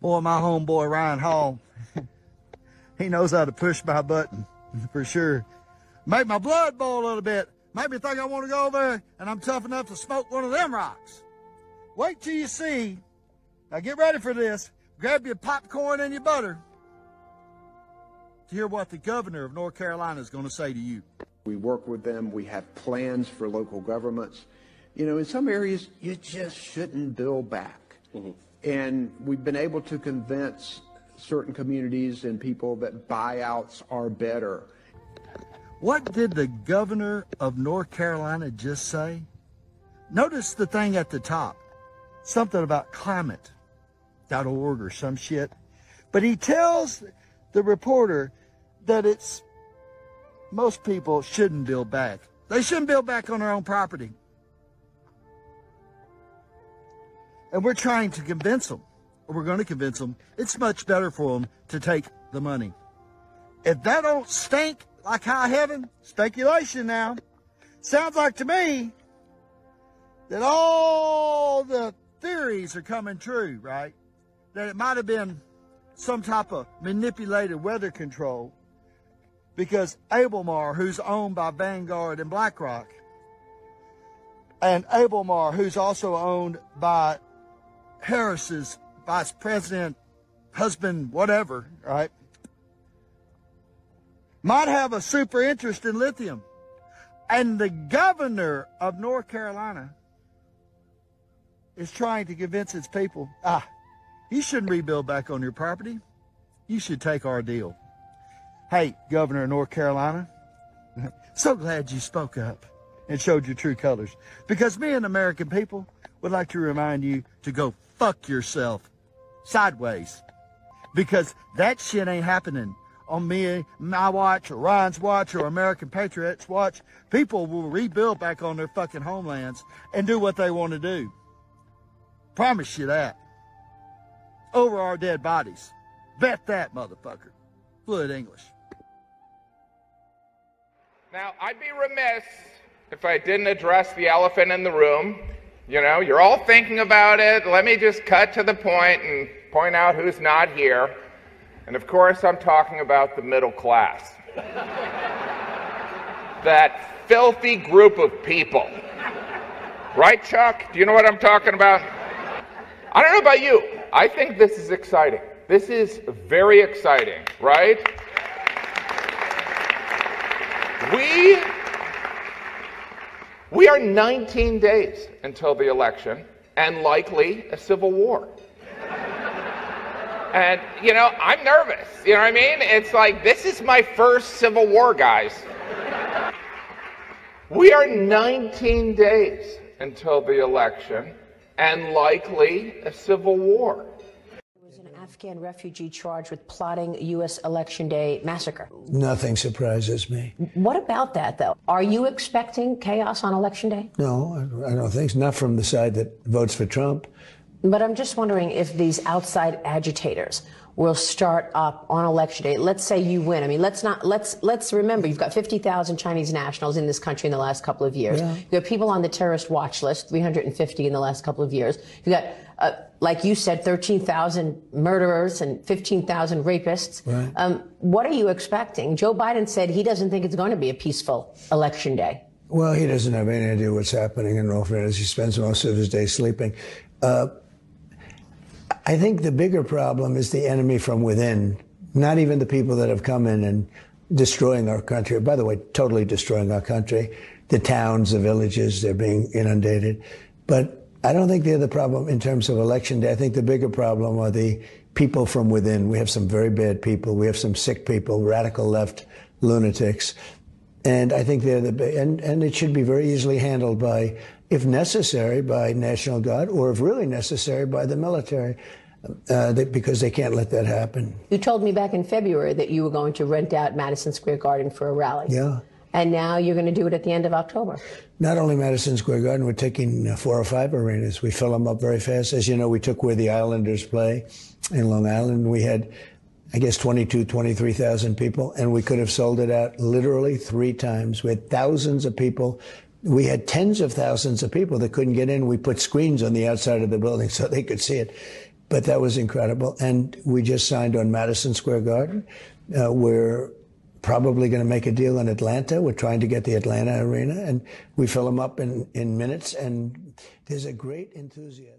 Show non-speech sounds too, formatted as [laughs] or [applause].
Boy, my homeboy Ryan Hall, he knows how to push my button for sure. Make my blood boil a little bit. Make me think I want to go over there and I'm tough enough to smoke one of them rocks. Wait till you see. Now get ready for this. Grab your popcorn and your butter to hear what the governor of North Carolina is going to say to you. We work with them. We have plans for local governments. You know, in some areas, you just shouldn't build back. Mm-hmm. And we've been able to convince certain communities and people that buyouts are better. What did the governor of North Carolina just say? Notice the thing at the top. Something about climate.org or some shit. But he tells the reporter that it's most people shouldn't build back. They shouldn't build back on their own property. And we're trying to convince them, or we're going to convince them, it's much better for them to take the money. If that don't stink like high heaven, speculation now, sounds like to me that all the theories are coming true, right? That it might have been some type of manipulated weather control because Albemarle, who's owned by Vanguard and BlackRock, and Albemarle, who's also owned by Harris's vice president, husband, whatever, right? Might have a super interest in lithium. And the governor of North Carolina is trying to convince its people, ah, you shouldn't rebuild back on your property. You should take our deal. Hey, Governor of North Carolina, [laughs] so glad you spoke up and showed your true colors. Because me and American people would like to remind you to go fuck yourself sideways. Because that shit ain't happening on me, my watch, or Ryan's watch, or American Patriots watch. People will rebuild back on their fucking homelands and do what they want to do. Promise you that. Over our dead bodies. Bet that, motherfucker. Fluid English. Now, I'd be remiss if I didn't address the elephant in the room. You know, you're all thinking about it. Let me just cut to the point and point out who's not here. And of course, I'm talking about the middle class. [laughs] that filthy group of people. Right, Chuck? Do you know what I'm talking about? I don't know about you. I think this is exciting. This is very exciting, right? We we are 19 days until the election and likely a civil war. and you know, I'm nervous. You know what I mean? It's like this is my first civil war, guys. We are 19 days until the election and likely a civil war. Afghan refugee charged with plotting U.S. Election Day massacre. Nothing surprises me. What about that, though? Are you expecting chaos on Election Day? No, I I don't think so. Not from the side that votes for Trump. But I'm just wondering if these outside agitators will start up on election day. Let's say you win. I mean, let's not let's let's remember you've got 50,000 Chinese nationals in this country in the last couple of years. Yeah. You have got people on the terrorist watch list, 350 in the last couple of years. You've got uh, like you said 13,000 murderers and 15,000 rapists. Right. Um, what are you expecting? Joe Biden said he doesn't think it's going to be a peaceful election day. Well, he doesn't have any idea what's happening in all fairness. He spends most of his day sleeping. Uh, I think the bigger problem is the enemy from within, not even the people that have come in and destroying our country. By the way, totally destroying our country. The towns, the villages, they're being inundated. But I don't think they're the problem in terms of election day. I think the bigger problem are the people from within. We have some very bad people. We have some sick people, radical left lunatics. And I think they're the and, and it should be very easily handled by, if necessary, by National Guard, or if really necessary, by the military, uh, they, because they can't let that happen. You told me back in February that you were going to rent out Madison Square Garden for a rally. Yeah. And now you're going to do it at the end of October. Not only Madison Square Garden, we're taking uh, four or five arenas. We fill them up very fast. As you know, we took where the Islanders play in Long Island. We had, I guess, 22, 23,000 people, and we could have sold it out literally three times. We had thousands of people. We had tens of thousands of people that couldn't get in. We put screens on the outside of the building [laughs] so they could see it. but that was incredible. And we just signed on Madison Square Garden. Uh, we're probably going to make a deal in Atlanta. We're trying to get the Atlanta arena, and we fill them up in, in minutes. And there's a great enthusiasm.